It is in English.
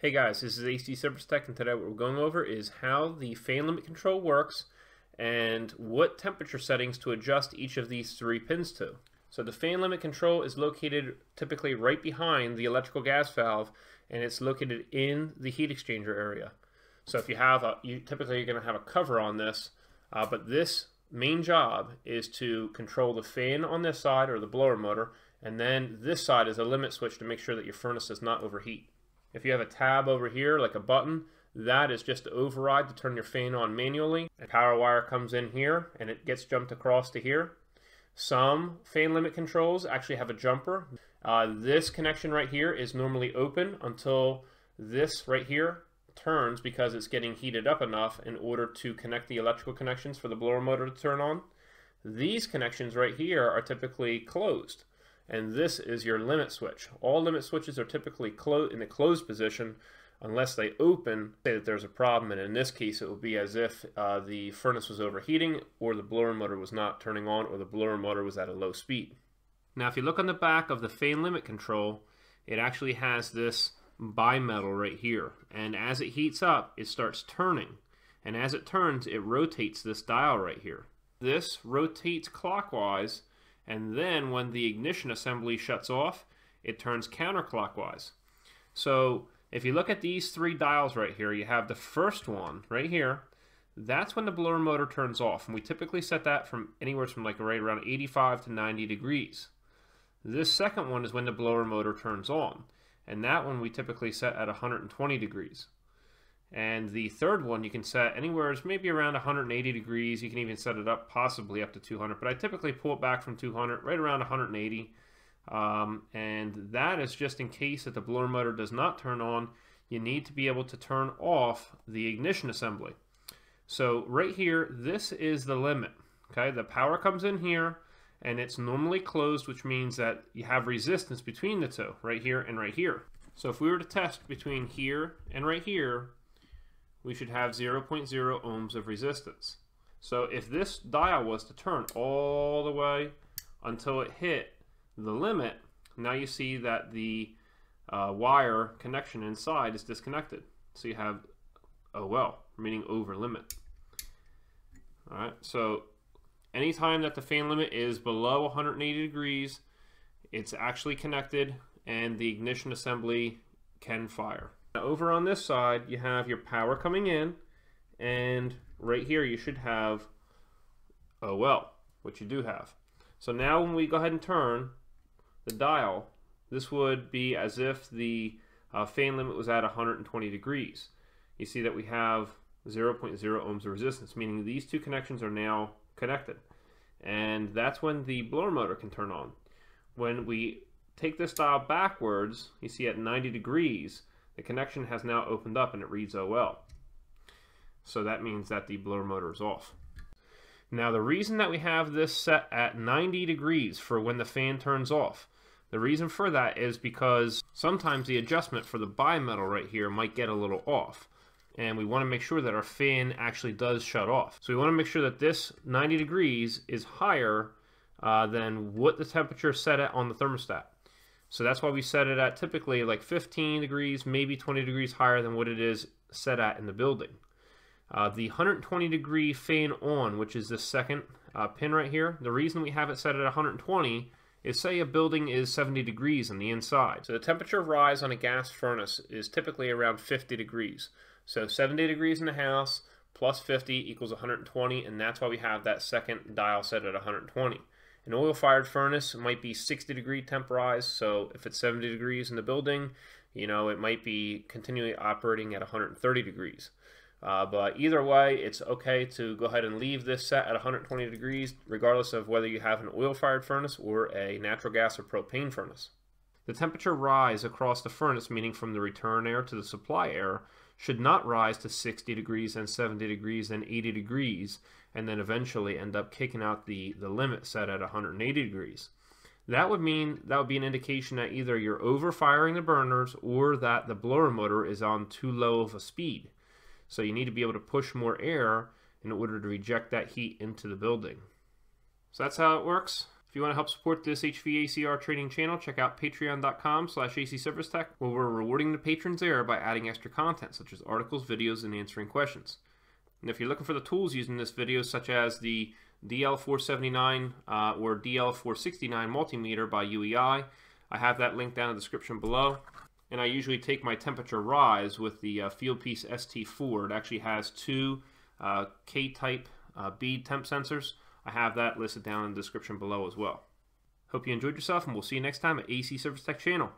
Hey guys, this is AC Service Tech and today what we're going over is how the fan limit control works and what temperature settings to adjust each of these three pins to. So the fan limit control is located typically right behind the electrical gas valve and it's located in the heat exchanger area. So if you have a, you typically you're going to have a cover on this, uh, but this main job is to control the fan on this side or the blower motor and then this side is a limit switch to make sure that your furnace does not overheat. If you have a tab over here, like a button, that is just to override to turn your fan on manually. A power wire comes in here and it gets jumped across to here. Some fan limit controls actually have a jumper. Uh, this connection right here is normally open until this right here turns because it's getting heated up enough in order to connect the electrical connections for the blower motor to turn on. These connections right here are typically closed and this is your limit switch. All limit switches are typically in the closed position unless they open, say that there's a problem, and in this case it would be as if uh, the furnace was overheating or the blower motor was not turning on or the blower motor was at a low speed. Now if you look on the back of the fan limit control, it actually has this bimetal right here, and as it heats up, it starts turning, and as it turns, it rotates this dial right here. This rotates clockwise and then when the ignition assembly shuts off, it turns counterclockwise. So if you look at these three dials right here, you have the first one right here. That's when the blower motor turns off, and we typically set that from anywhere from like right around 85 to 90 degrees. This second one is when the blower motor turns on, and that one we typically set at 120 degrees. And the third one you can set anywhere is maybe around 180 degrees. You can even set it up possibly up to 200, but I typically pull it back from 200 right around 180. Um, and that is just in case that the blower motor does not turn on, you need to be able to turn off the ignition assembly. So right here, this is the limit. Okay, the power comes in here and it's normally closed, which means that you have resistance between the two, right here and right here. So if we were to test between here and right here, we should have 0.0 ohms of resistance. So if this dial was to turn all the way until it hit the limit, now you see that the uh, wire connection inside is disconnected. So you have OL, meaning over limit. All right, so anytime that the fan limit is below 180 degrees, it's actually connected and the ignition assembly can fire. Over on this side, you have your power coming in, and right here you should have OL, which you do have. So now when we go ahead and turn the dial, this would be as if the uh, fan limit was at 120 degrees. You see that we have 0.0 ohms of resistance, meaning these two connections are now connected. And that's when the blower motor can turn on. When we take this dial backwards, you see at 90 degrees, the connection has now opened up and it reads OL. So that means that the blower motor is off. Now the reason that we have this set at 90 degrees for when the fan turns off, the reason for that is because sometimes the adjustment for the bimetal right here might get a little off. And we want to make sure that our fan actually does shut off. So we want to make sure that this 90 degrees is higher uh, than what the temperature is set at on the thermostat. So that's why we set it at typically like 15 degrees, maybe 20 degrees higher than what it is set at in the building. Uh, the 120 degree fan on, which is the second uh, pin right here, the reason we have it set at 120 is say a building is 70 degrees on the inside. So the temperature rise on a gas furnace is typically around 50 degrees. So 70 degrees in the house plus 50 equals 120, and that's why we have that second dial set at 120. An oil-fired furnace might be 60 degree temp rise, so if it's 70 degrees in the building, you know, it might be continually operating at 130 degrees. Uh, but either way, it's okay to go ahead and leave this set at 120 degrees, regardless of whether you have an oil-fired furnace or a natural gas or propane furnace. The temperature rise across the furnace, meaning from the return air to the supply air, should not rise to 60 degrees and 70 degrees and 80 degrees and then eventually end up kicking out the, the limit set at 180 degrees. That would mean that would be an indication that either you're over firing the burners or that the blower motor is on too low of a speed. So you need to be able to push more air in order to reject that heat into the building. So that's how it works. If you want to help support this HVACR training channel, check out patreon.com slash acservicetech, where we're rewarding the patrons there by adding extra content, such as articles, videos, and answering questions. And if you're looking for the tools used in this video, such as the DL479 uh, or DL469 multimeter by UEI, I have that link down in the description below. And I usually take my temperature rise with the uh, Fieldpiece ST4. It actually has two uh, K-type uh, bead temp sensors. I have that listed down in the description below as well. Hope you enjoyed yourself, and we'll see you next time at AC Service Tech channel.